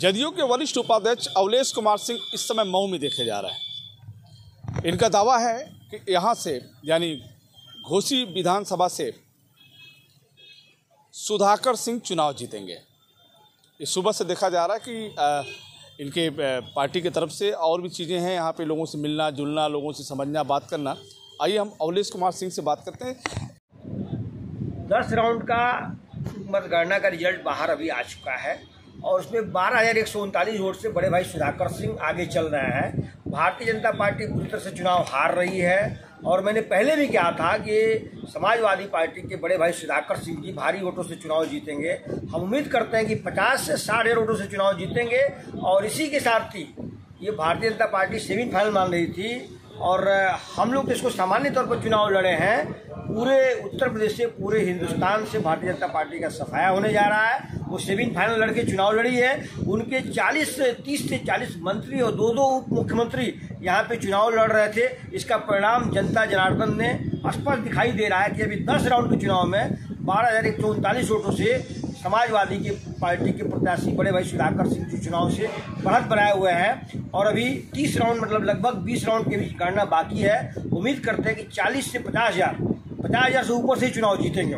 जदयू के वरिष्ठ उपाध्यक्ष अवलेश कुमार सिंह इस समय मऊ में देखे जा रहे हैं। इनका दावा है कि यहाँ से यानी घोसी विधानसभा से सुधाकर सिंह चुनाव जीतेंगे। इस सुबह से देखा जा रहा है कि अ, इनके पार्टी की तरफ़ से और भी चीज़ें हैं यहाँ पे लोगों से मिलना जुलना लोगों से समझना बात करना। आइए हम अवलेश कुमार सिंह से बात करते हैं। दस राउंड का मतगणना का रिज़ल्ट बाहर अभी आ चुका है। और उसमें बारह हज़ार एक सौ उनतालीस वोट से बड़े भाई सुधाकर सिंह आगे चल रहे हैं। भारतीय जनता पार्टी पूरी तरह से चुनाव हार रही है। और मैंने पहले भी कहा था कि समाजवादी पार्टी के बड़े भाई सुधाकर सिंह जी भारी वोटों से चुनाव जीतेंगे। हम उम्मीद करते हैं कि 50 से साठ हज़ार वोटों से चुनाव जीतेंगे। और इसी के साथ ही ये भारतीय जनता पार्टी सेमीफाइनल मान रही थी। और हम लोग तो इसको सामान्य तौर पर चुनाव लड़े हैं। पूरे उत्तर प्रदेश से, पूरे हिंदुस्तान से भारतीय जनता पार्टी का सफाया होने जा रहा है। वो सेमी फाइनल लड़के चुनाव लड़ी है। उनके 40 से 30 से 40 मंत्री और दो दो उप मुख्यमंत्री यहाँ पे चुनाव लड़ रहे थे। इसका परिणाम जनता जनार्दन ने स्पष्ट दिखाई दे रहा है कि अभी 10 राउंड के चुनाव में बारह हज़ार एक सौ उनतालीस वोटों से समाजवादी की पार्टी के प्रत्याशी बड़े भाई सुधाकर सिंह जी चुनाव से बढ़त बनाए हुए हैं। और अभी तीस राउंड मतलब लगभग बीस राउंड के बीच गणना बाकी है। उम्मीद करते हैं कि चालीस से पचास हज़ार पचास हज़ार से ऊपर से ही चुनाव जीतेंगे।